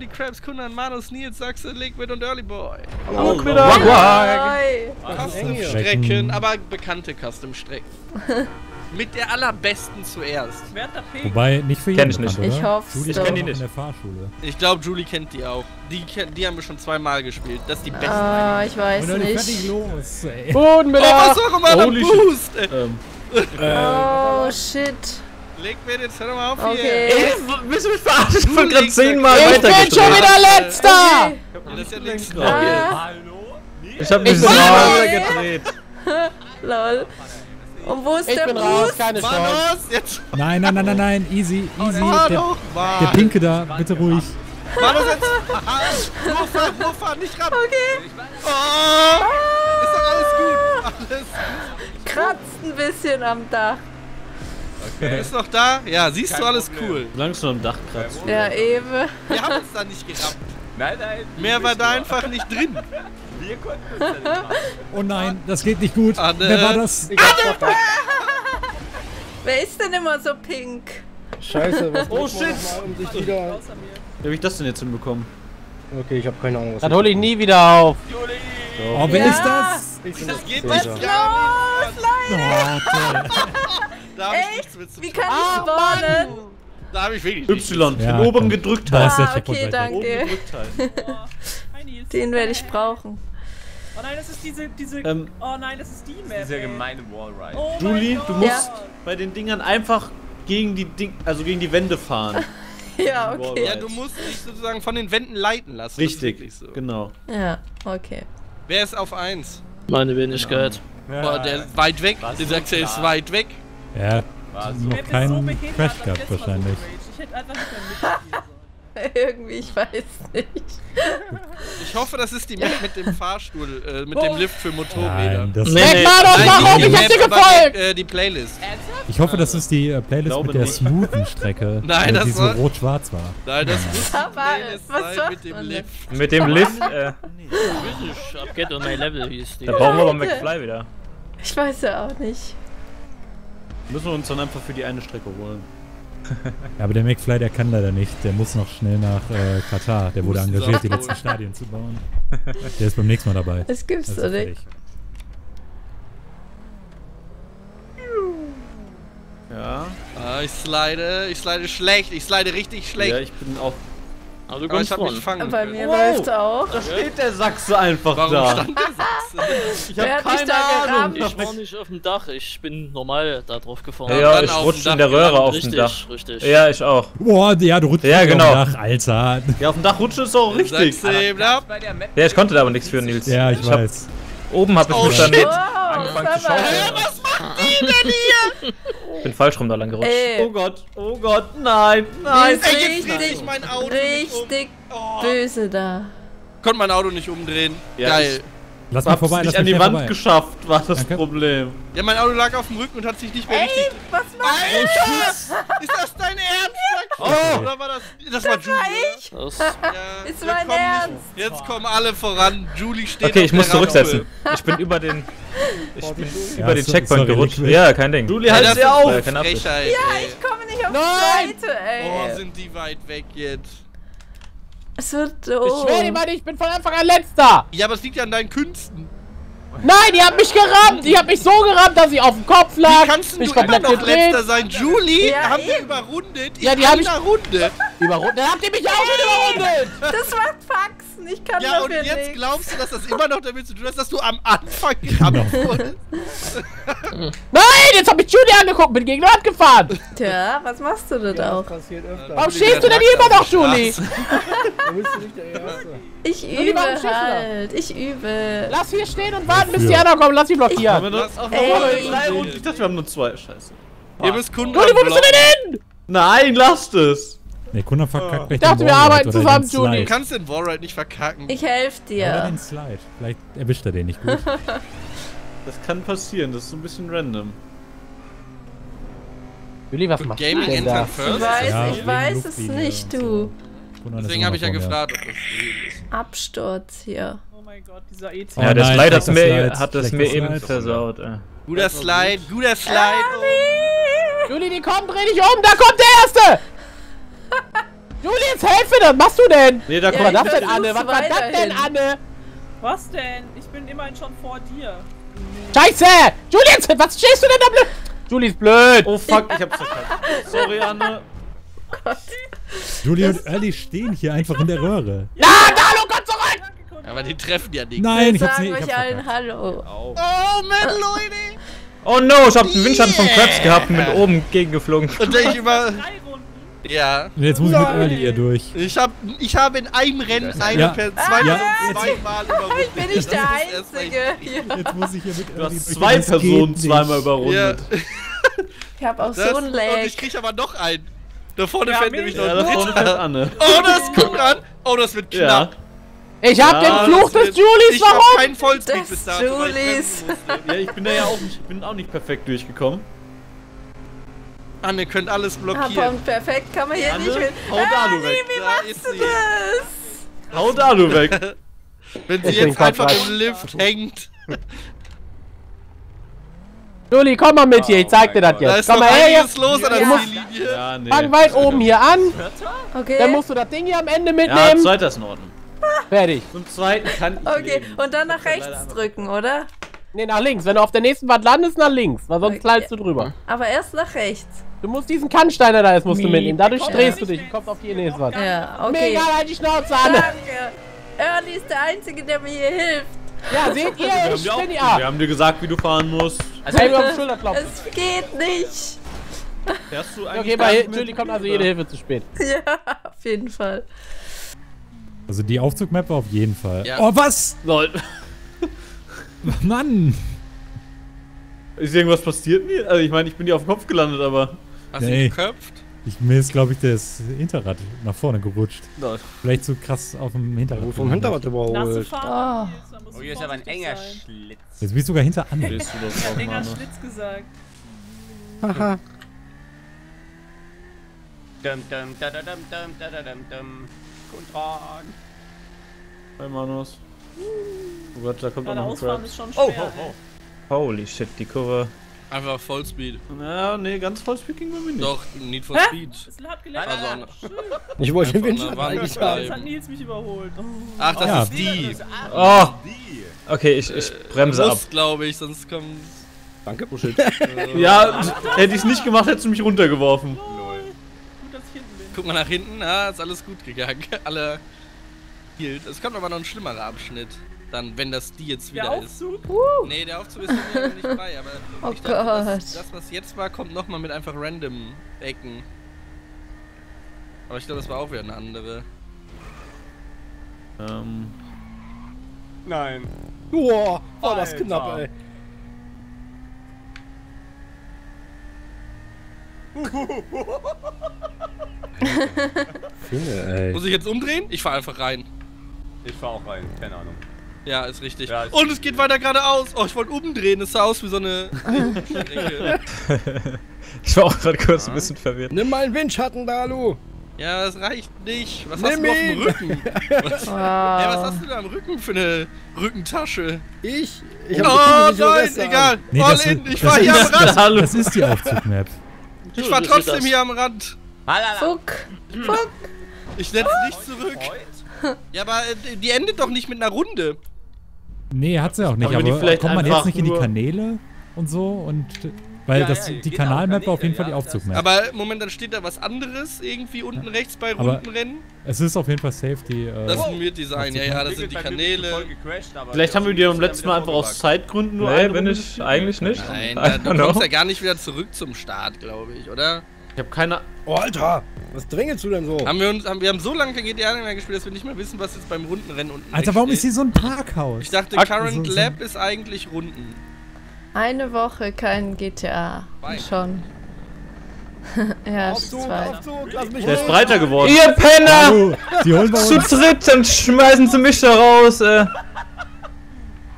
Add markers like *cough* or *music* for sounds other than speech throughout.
Die Krabs, Kunan, Manus, Nils, Sachse, Liquid und Early Boy. Hallo, Hi. Custom-Strecken, aber bekannte Custom-Strecken. *laughs* Mit der allerbesten zuerst. Wobei, nicht für Kenn jeden ich nicht. bekannt, Ich hoff's Julie ist doch. noch die in nicht. der Fahrschule. Ich glaube, Julie kennt die auch. Die, die haben wir schon zweimal gespielt. Das ist die beste. Ah, ich weiß Und dann fertig nicht. los, ey. Guten Oh, was auch immer Boost! Ähm, Oh, shit. Leg mir doch mal auf Okay. hier. willst du mich verarschen? Ich bin gerade zehnmal da- Ich weiter bin schon wieder letzter. Ja, Das ist ja nichts Ah, Ich hab mich so raus. gedreht. *laughs* lol. Und wo ist Ich der bin raus, Boost? keine Chance. Jetzt. Nein, nein, nein, nein, nein, easy, easy. Der, der. Pinke da, bitte ruhig. Manos, jetzt. Nur fahren, nur fahren, nicht ran. Okay. Oh. Ist doch alles gut. Alles Kratzt ein bisschen am Dach. Gut. Ist noch da? Ja, siehst du, alles cool. Solange es nur am Dach kratzt. Ja, eben. Wir haben uns da nicht gerammt. Nein, nein. Mehr war da einfach nicht drin. Wir konnten uns da nicht machen. *laughs* Oh nein, das geht nicht gut. Anne. Wer war das? *laughs* Wer ist denn immer so pink? Scheiße, was *laughs* Oh, shit. um sich wieder... Wie hab ich das denn jetzt hinbekommen? Okay, ich habe keine Ahnung, was Das hole ich nie wieder auf. Oh, wer Ja. ist das? Ich Das geht nicht. Ja, Oh, toll. Da hab ich Echt? nichts mit zu Wie tun. kann ich spawnen? Da hab ich wirklich nichts Y, Ja, den oberen gedrückt halt. der Ah, okay, danke. *laughs* Den werde ich brauchen. Oh nein, das ist diese, diese. Ähm, oh nein, das ist die Map. Dieser ey. gemeine Wallride. Oh Julie, du musst bei den Dingern einfach gegen die Ding, also gegen die Wände fahren. *laughs* Ja, okay. Ja, du musst dich sozusagen von den Wänden leiten lassen. Richtig, so. genau. Ja, okay. Wer ist auf 1? Meine Wenigkeit. Boah, der ist weit weg. Was so sagst, er ist weit weg. Ja, War Die noch so keinen behindert, Crash gehabt so wahrscheinlich. Ich hätte einfach nicht *laughs* Irgendwie, ich weiß nicht. Ich hoffe, das ist die Map mit dem Fahrstuhl, äh, mit dem Lift für Motorräder. Nein, das, Nee, nee. Mach Nein, warum? Ich die hab dir gefolgt! Die, äh, die Playlist. ich hoffe, das ist die äh, Playlist Glaube mit der nicht. smoothen Strecke, *laughs* Nein, äh, das die so war- rot-schwarz war. Nein, das muss die Aber, Playlist was sein mit dem Lift. Mit dem Lift, äh, ab Get on My Level hieß die. da brauchen wir aber. McFly wieder. Ich weiß ja auch nicht. Müssen wir uns dann einfach für die eine Strecke holen. *laughs* Ja, aber der McFly, der kann leider nicht. Der muss noch schnell nach äh, Katar. Der wurde engagiert, die letzten *laughs* Stadien zu bauen. Der ist beim nächsten Mal dabei. Das gibt's Also doch nicht. Ja, Ah, ich slide, ich slide schlecht, ich slide richtig schlecht. ja ich bin auch. Aber du Aber ich kommst hab mich fangen Bei mir Wow. läuft's auch. Da steht der Sachse einfach Warum da. stand der Sachse? *laughs* Ich Wer hab hat mich keine da Ahnung. Ich war nicht auf dem Dach, ich bin normal da drauf gefahren. Ja, dann ich rutsche in der Röhre auf dem richtig, Dach. richtig. Ja, ich auch. Boah, ja, du rutschst Ja, auf dem genau. Dach, Alter. Ja, auf dem Dach rutschen ist auch richtig. Ja, ich konnte da aber nichts für, Nils. Ja, ich, hab, weiß. Oben hab ich Oh, mich dann. Wow, Angefangen zu sag mal. Ich bin falsch rum da lang gerutscht. Ey. Oh Gott, oh Gott, nein, nein. Ist Ey, jetzt richtig, sich mein Auto nicht um. richtig Oh. böse da. Konnte mein Auto nicht umdrehen. Ja, Geil. Lass mich Hab's vorbei, nicht lass an die Wand vorbei. geschafft, war das Danke. Problem. Ja, mein Auto lag auf dem Rücken und hat sich nicht mehr richtig. Was machst Alter! Ist das dein Ernst? Oh. Oder war das. Das war Julie. ich? Das, Ja, Ist mein kommen Ernst? Nicht, jetzt kommen alle voran. Julie steht Okay, ich muss zurücksetzen. Ich bin über den. Ich bin Ja, über den so- Checkpoint sorry, gerutscht. Ja, kein Ding. Julie, Ja, halt das sie auf! eine Keine Absicht. Frechheit, Ja, ey. ich komme nicht auf die Seite, Oh, ey. sind die weit weg jetzt. Es wird Ich doof. schwöre dir mal, ich bin von Anfang an letzter. Ja, aber es liegt ja an deinen Künsten. Nein, ihr habt mich gerammt. Ihr habt mich so gerammt, dass ich auf dem Kopf lag. Wie kannst mich du immer komplett noch gedreht. letzter sein? Julie Ja, haben wir überrundet. Ja, die hab ich- einer Runde. Überrundet. Dann habt ihr mich auch schon überrundet. Das macht Faxen. Ich kann Ja, und dafür jetzt nichts. glaubst du, dass das immer noch damit zu tun hat, dass du am Anfang *laughs* gerammt wurdest? *laughs* Nein, jetzt hab ich Julie angeguckt, bin gegen die Wand gefahren. Tja, was machst du denn Das auch? passiert öfter. Warum stehst du denn immer noch, Julie? *laughs* Du bist nicht der Erste. Ich übe halt. Ich übe. Lass hier stehen und warten, bis die anderen kommen. Lass sie blockieren. noch auf Ey. drei Runden? Ich dachte, wir haben nur zwei. Scheiße. Ihr müsst Kunden Julie, wo bist du denn hin? Nein, lasst es! Nee, Kunde verkackt gleich Ich dachte, wir arbeiten oder zusammen. Julie. Du kannst den Wallride nicht verkacken. Ich helfe Oder dir. den Slide. Vielleicht erwischt er den nicht gut. *laughs* Das kann passieren, das ist so ein bisschen random. Julie, was machst du Gaming denn da? Enter Ich First? weiß, Ja, ich weiß es nicht, du. so. Deswegen habe ich ja gefragt, ob das ist. Absturz hier. Oh mein Gott, dieser ET. Oh ja, der Slide mir, Slide, hat es mir eben versaut. Guter Slide, guter Slide. Julie, die kommen, dreh dich um, da kommt der Erste! Julius, helfe, was machst du denn? Nee, da Ja, kommt das denn, Anne? Was war das denn. Anne? Was denn? Ich bin immerhin schon vor dir. Scheiße! Julius, was stehst du denn da blöd? Julius, blöd! Oh fuck, ich hab's verkackt. Sorry, *laughs* Anne. Julie und Early stehen hier einfach in der Röhre. Na, Dalo, komm zurück! Aber die treffen ja nicht. Nein, ich hab's nicht. Ich euch allen verkackt. Hallo. Oh, Mann, Leute! Oh no, ich hab den Windschatten von Krabs gehabt und bin oben gegengeflogen. Und ich über. Ja. Und jetzt muss ich mit Early hier durch. Ich hab, ich habe in einem Rennen eine Ja. per zwei, Ja. zweimal überrundet. Ich bin nicht der Einzige. hier. Jetzt muss ich hier mit Du Early hast zwei Das Personen zweimal überrundet. Ja, Ich hab auch das, so ein und Lag. ich krieg aber noch einen. Da vorne Ja, fährt mich. nämlich noch ein dritter. Anne. Oh, das guck an. Oh, das wird Ja. knapp. Ich hab Ja, den Fluch des wird- Julius, Ich hab warum? keinen Vollspeed Des bis dato, weil ich Julis. Ja, ich bin da ja auch nicht, ich bin auch nicht perfekt durchgekommen. Anne könnt alles Aber blockieren. perfekt kann man hier Anne, nicht mit. hau Dalu Early, weg. wie Da machst du das? Hau Dalu weg. *laughs* Wenn sie Ich jetzt einfach im Lift hängt. *laughs* Juli, komm mal mit hier, ich zeig dir das Da jetzt. ist Komm mal her jetzt. los an der Ja. Ziellinie. Ja, nee. Fang weit oben hier an, Okay. dann musst du das Ding hier am Ende Ja, mitnehmen. zweiter ist in Ordnung. Fertig. Zum zweiten kann ich Okay, leben. und dann nach rechts drücken, oder? Nee, nach links. Wenn du auf der nächsten Wand landest, nach links, weil sonst Okay. knallst du drüber. Aber erst nach rechts. Du musst diesen Kannsteiner da ist, musst du mitnehmen. Dadurch drehst ja. du dich und kommst auf die nächste Wand. Ja, okay. Mega, halt die Schnauze an. Danke. Early ist der Einzige, der mir hier hilft. Ja, seht ihr? Wir haben, Ich bin wir ja. haben dir gesagt, wie du fahren musst. Also, hey, auf die Schulter klopfen. Es geht nicht. Fährst du eigentlich Okay, bei? Julie kommt also jede Hilfe zu spät. Ja, auf jeden Fall. Also die Aufzugmap war auf jeden Fall. Ja. Oh, was? Lol. Mann! Ist irgendwas passiert mir? Also ich meine, ich bin hier auf dem Kopf gelandet, aber... Hast du Nee. ihn geköpft? Ich, mir ist, glaube ich, das Hinterrad nach vorne gerutscht. Lol. Vielleicht so krass auf dem Hinterrad. Wurde vom Hinterrad überholt. Fahrt. Oh. Oh, du hier ist aber ein enger sein. Schlitz. Jetzt bist du sogar hinter Anne. Du das auch, Enger Mann. Schlitz gesagt. Haha. Dum, dum, da, da, dum, dum, da, da, dum, dum. Tag. Hi, Manus. Oh Gott, da kommt auch Gerade noch ein Crab. ist schon schwer. Oh, oh, oh. Holy shit, die Kurve. Einfach Vollspeed. Ja, nee, ganz voll speaking bei mir nicht. Doch, Need for Hä? Speed. Es hat gelernt. Also Ah. Ich wollte den Windschatten eigentlich haben. Jetzt hat Nils mich überholt. Oh. Ach, das Ja. ist die. Oh! Okay, ich, ich bremse ab. Muss, glaube ich, sonst kommt. Danke. *laughs* Ja, hätte ich es nicht gemacht, hättest du mich runtergeworfen. Gut, dass ich hinten bin. Guck mal nach hinten, ja, ist alles gut gegangen. *laughs* Alle hielt. Es kommt aber noch ein schlimmerer Abschnitt. Dann, wenn das die jetzt Der wieder ist. Aufzug. Nee, der Aufzug ist bei mir noch nicht frei, aber *laughs* Oh ich dachte, das, Gott. das, was jetzt war, kommt nochmal mit einfach random Ecken. Aber ich glaube, das war auch wieder eine andere. Ähm, Nein. Boah, war das Alter. knapp, ey. *laughs* Finde, ey. Muss ich jetzt umdrehen? Ich fahre einfach rein. Ich fahr auch rein, keine Ahnung. Ja, ist richtig. Ja, ist Und es geht weiter geradeaus. Oh, ich wollte umdrehen. Es sah aus wie so eine. *laughs* *laughs* Ich war auch gerade kurz ein bisschen verwirrt. Nimm mal einen Windschatten, Dalu. Ja, das reicht nicht. Was hast Nimm du auf dem ihn. Rücken? Was, *laughs* Ey, was Wow. hast du da am Rücken für eine Rückentasche? Ich? Ich oh hab eine nein, egal. Nee, All in. Ich war hier am Rand. Hallo. das ist die Aufzugmap. Ich war trotzdem hier am Rand. Halala. Fuck. Fuck. Ich setz nicht zurück. Ja, aber äh, die endet doch nicht mit einer Runde. Nee, hat sie auch nicht. Aber Aber, die vielleicht kommt man jetzt nicht in die Kanäle und so? Und weil Ja, das, ja, die Kanalmap war auf jeden Fall die Aufzugmap. Aber Moment, dann steht da was anderes irgendwie unten rechts bei Rundenrennen. es ist auf jeden Fall Safety. Äh, Das ist ein Weird Design. Ja, ja, das sind die Kanäle. vielleicht haben wir dir am letzten Mal einfach aus Zeitgründen nur Nee, eine bin ich eigentlich nicht. Nein, *laughs* da, du kommst know. ja gar nicht wieder zurück zum Start, glaube ich, oder? Ich hab keine... Oh, Alter. Was drängelst du denn so? Haben wir uns, haben, wir haben so lange kein GTA mehr gespielt, dass wir nicht mehr wissen, was jetzt beim Rundenrennen unten Alter, rechts warum ist steht. hier so ein Parkhaus? Ich dachte, Ak- Current so- so- Lab ist eigentlich Runden. Eine Woche kein GTA. Zwei. Schon. *laughs* ja, Aufzug, zwei. Aufzug, lass mich Der ist breiter geworden. Ihr Penner! Oh, die holen bei Zu dritt, dann schmeißen sie mich da raus, äh.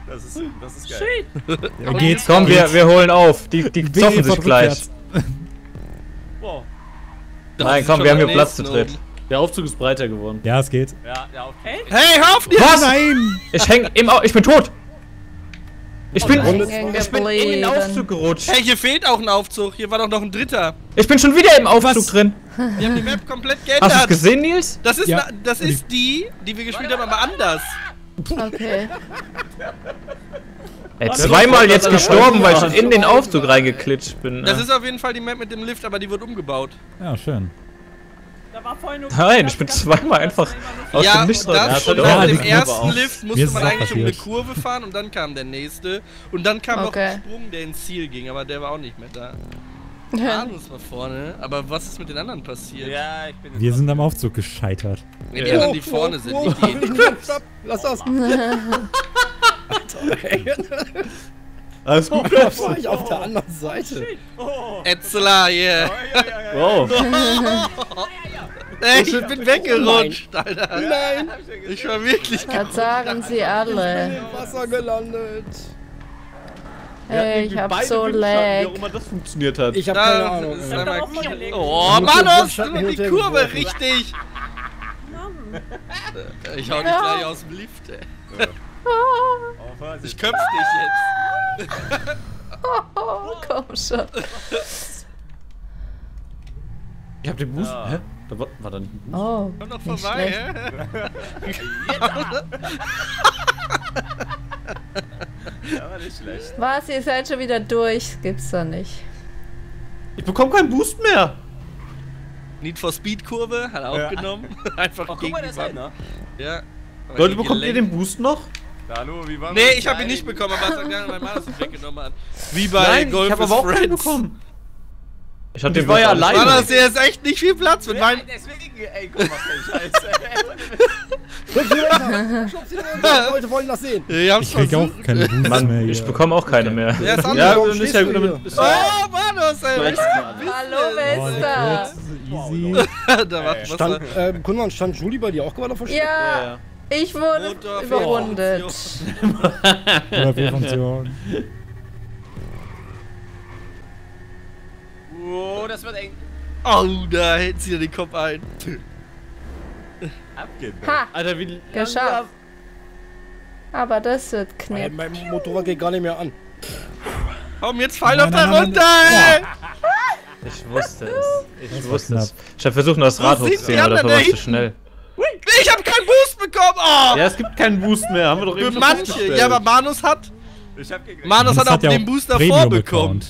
Das ist, das ist geil. Shit. Ja, geht's? Komm, wir, wir holen auf. Die, die zoffen sich gleich. Das Nein, komm, wir haben hier Platz zu dritt. Der Aufzug ist breiter geworden. Ja, es geht. Ja, ja, auf. Hey, Hey, hör auf! Was? Nein! Ich häng im Au Ich bin tot! Ich bin, Hängen ich bin in den. Aufzug gerutscht. Hey, hier fehlt auch ein Aufzug. Hier war doch noch ein dritter. Ich bin schon wieder im Aufzug drin. Wir haben die Map komplett Hast du es geändert. gesehen, Nils? Das ist, Ja. na, das ist die, die wir gespielt haben, aber anders. Okay. *laughs* Ey, zweimal jetzt gestorben, weil ich Ja. in den Aufzug reingeklitscht bin. Das ne? ist auf jeden Fall die Map mit dem Lift, aber die wird umgebaut. Ja, schön. Da war vorhin nur Nein, ich bin zweimal einfach aus ja, dem Nichts das raus- schon Ja, nach dem ersten. Lift musste man eigentlich um eine. Kurve fahren und dann kam der nächste. Und dann kam noch ein Sprung, der ins Ziel ging, aber der war auch nicht mehr da. Ja. Anus war vorne, aber was ist mit den anderen passiert? Ja, ich bin Wir sind am Aufzug gescheitert. Ja, die anderen, die vorne sind, nicht die hinten. Stopp, lass das. *laughs* Alter, ey. Alles gut. Da war ich auf der anderen Seite. Etzela, yeah. Wow. *laughs* Ey, ich bin weggerutscht, Alter. Nein, Ich war wirklich sagen sie alle. im Wasser gelandet. Ey, ich hab so Wie lag. auch immer das funktioniert hat. Ich habe keine Da Ahnung. ist ey. einmal auch. Oh, Ich Manos, die Kurve richtig. Ich hau dich Ja. gleich aus dem Lift, ey. Oh. Ich köpf dich jetzt. Oh, komm schon. Ich hab den Boost. Ja. Hä? Da war, war da nicht ein Boost? Oh, Komm doch vorbei, schlecht. hä? *laughs* Ja, war nicht schlecht. Was, ihr seid schon wieder durch? Gibt's doch nicht. Ich bekomme keinen Boost mehr. Need for Speed Kurve, hat er auch Ja. genommen. *laughs* Einfach Oh, guck gegen mal, die Wand. Ja. Leute, bekommt ihr den Boost noch? Hallo, wie war Nee, ich habe ihn nicht bekommen, aber hat mein Mann es weggenommen hat. Wie bei Nein, Golf ich habe with aber auch keinen Friends. bekommen. Ich hatte Ich war ja alleine. Das hier ist echt nicht viel Platz mit meinen. Deswegen, ey, guck mal, Scheiße. *laughs* Leute wollen das sehen. Ich krieg auch keine Boosts mehr Mann, hier. ich bekomme auch keine mehr. Ja, ist Ja, anders. Warum dann ist stehst ja du gut. ja Oh, Manus, ey. Hallo, wer Oh, easy. *laughs* da war was Stand, äh, Kunmann, stand Julie bei dir auch gerade auf der? Ja, ich wurde Motor- überrundet. Überfunktion. Oh, das wird eng. Oh, da hält sie den Kopf ein. Ha, Alter, wie geschafft. Aber das wird knapp. mein Motorrad geht gar nicht mehr an. Komm, jetzt fall Nein, doch da nein, nein, runter, nein. ey. Ich wusste es. Ich war wusste es. Ich hab versucht, nur das Rad hochzuziehen, aber dafür war da ich zu schnell. Ich hab keinen Boost bekommen. Oh, Ja, es gibt keinen Boost mehr. Haben wir doch für manche. Ja, aber Manus hat. Ich hab gekriegt. Manus Manus hat auch hat ja den Boost davor bekommen.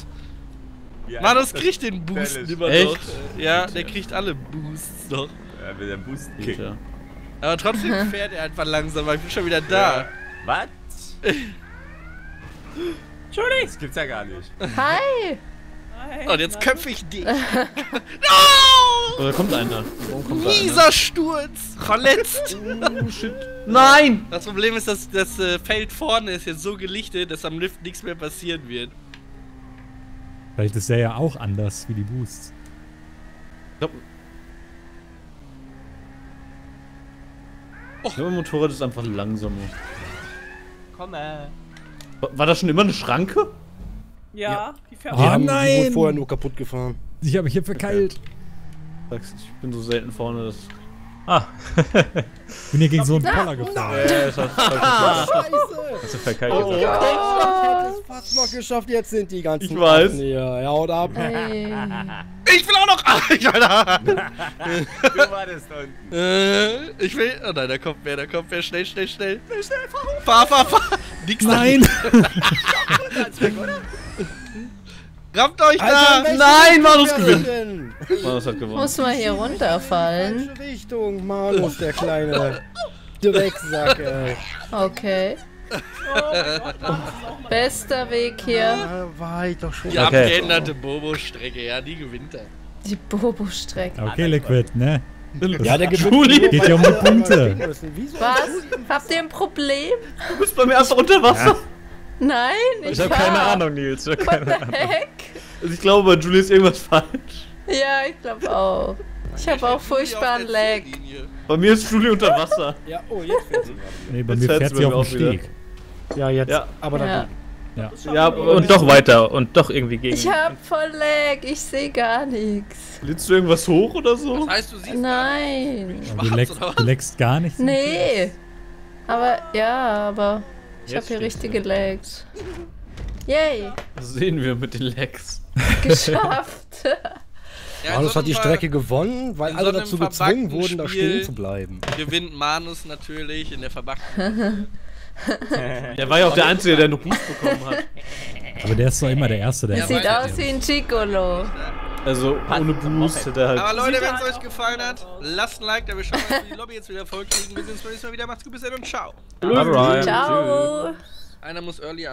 Ja, Manus kriegt den Boost immer Echt? noch. Ja, der kriegt alle Boosts noch. Ja, mit dem Boost-Kick. Ja. Aber trotzdem *laughs* fährt er einfach langsam, weil ich bin schon wieder da. Was? Entschuldigung. Das gibt's ja gar nicht. Hi! Und jetzt köpfe ich dich. *laughs* no! Oh, da kommt einer. Kommt da einer? Mieser Sturz. Verletzt. *laughs* Oh, shit. Nein! Das Problem ist, dass das äh, Feld vorne ist jetzt so gelichtet, dass am Lift nichts mehr passieren wird. Vielleicht ist der ja auch anders wie die Boosts. Ich glaube, mein Motorrad ist einfach langsamer. Komm, äh. War, war das schon immer eine Schranke? Ja, die fährt Oh, Die haben die nein. wurde vorher nur kaputt gefahren. Ich habe mich hier verkeilt. Sagst, Ich bin so selten vorne. Das ah. Bin hier gegen so einen Poller gefahren. Ja, das hast hast Scheiße! du verkackt Oh. gesagt. Ich hätte es fast noch geschafft, jetzt sind die ganzen Ich weiß. Hier. Ja, haut ab. Ey. Ich will auch noch. *laughs* Ah, ich, Alter. Du wartest da unten. äh, ich will. Oh nein, da kommt wer, da kommt wer. Schnell, schnell, schnell. Schnell, fahr, fahr, fahr. Nix Nein! *laughs* Rammt euch Alter, da. Nein, Manus du gewinnt. Manus hat gewonnen. Muss man hier runterfallen? Falsche Richtung, Manus, der kleine Drecksack, ey. Okay. Bester Weg hier. Da war ich doch schon. Die Okay. abgeänderte Bobo-Strecke, ja, die gewinnt er. Die Bobo-Strecke. Okay, Liquid, ne? Ja, der gewinnt. Geht ja um die Punkte. Was? Habt ihr ein Problem? du bist bei mir einfach unter Wasser. Nein, ich, Ich habe war- keine Ahnung, Nils. Ich, keine the Ahnung. heck? Also ich glaube, bei Julie ist irgendwas falsch. Ja, ich glaube auch. Ich habe auch furchtbaren Lag. Bei mir ist Julie unter Wasser. *laughs* Ja, oh, jetzt fährt sie Nee, bei Jetzt mir fährt sie auf dem auch wieder. Steg. wieder. Ja, jetzt. Ja. Aber Ja. dann. Ja, und doch weiter und doch irgendwie gegen. Ich hab voll Lag, ich sehe gar nichts. Lädst du irgendwas hoch oder so? Das heißt, du siehst Nein. Ja, Du leckst, du leckst gar nichts. Nee. Aber ja, aber Ich hab hier richtige Legs. Yay! Das sehen wir mit den Legs. Geschafft! *laughs* *laughs* Ja, Manus so hat die Strecke gewonnen, weil alle so dazu gezwungen wurden, da Spiel- stehen zu bleiben. Gewinnt Manus natürlich in der verbackten. *laughs* Der war ja auch der Einzige, der einen Boost bekommen hat. Aber der ist doch immer der Erste, der Ja, sieht aus wie ein Chicolo. Also ohne Boost hätte er halt. Aber Leute, wenn halt es euch auch gefallen hat, lasst ein Like da, wir schauen, dass wir die Lobby jetzt wieder voll kriegen. Wir sehen uns beim nächsten Mal wieder. Macht's gut, bis dann und ciao. Alright. Ciao! Einer muss early ein.